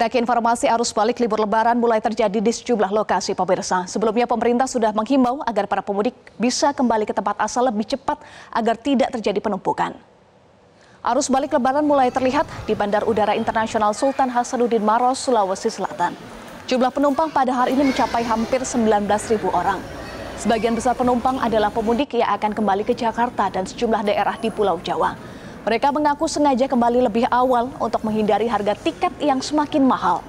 Kita ke informasi arus balik libur lebaran mulai terjadi di sejumlah lokasi pemirsa. Sebelumnya pemerintah sudah menghimbau agar para pemudik bisa kembali ke tempat asal lebih cepat agar tidak terjadi penumpukan. Arus balik lebaran mulai terlihat di Bandar Udara Internasional Sultan Hasanuddin Maros, Sulawesi Selatan. Jumlah penumpang pada hari ini mencapai hampir 19.000 orang. Sebagian besar penumpang adalah pemudik yang akan kembali ke Jakarta dan sejumlah daerah di Pulau Jawa. Mereka mengaku sengaja kembali lebih awal untuk menghindari harga tiket yang semakin mahal.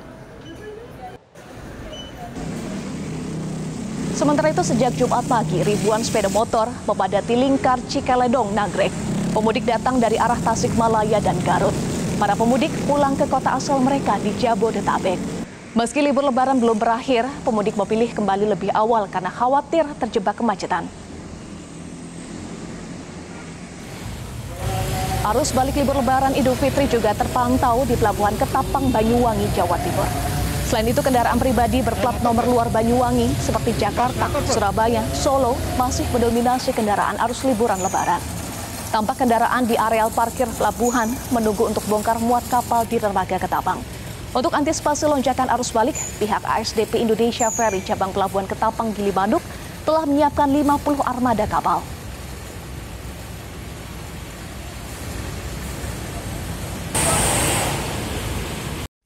Sementara itu sejak Jumat pagi, ribuan sepeda motor memadati lingkar Cikeledong, Nagrek. Pemudik datang dari arah Tasikmalaya dan Garut. Para pemudik pulang ke kota asal mereka di Jabodetabek. Meski libur lebaran belum berakhir, pemudik memilih kembali lebih awal karena khawatir terjebak kemacetan. Arus balik libur lebaran Idul Fitri juga terpantau di Pelabuhan Ketapang, Banyuwangi, Jawa Timur. Selain itu kendaraan pribadi berplat nomor luar Banyuwangi seperti Jakarta, Surabaya, Solo masih mendominasi kendaraan arus liburan lebaran. Tampak kendaraan di areal parkir pelabuhan menunggu untuk bongkar muat kapal di dermaga Ketapang. Untuk antisipasi lonjakan arus balik, pihak ASDP Indonesia Ferry cabang Pelabuhan Ketapang Gili Bandung telah menyiapkan 50 armada kapal.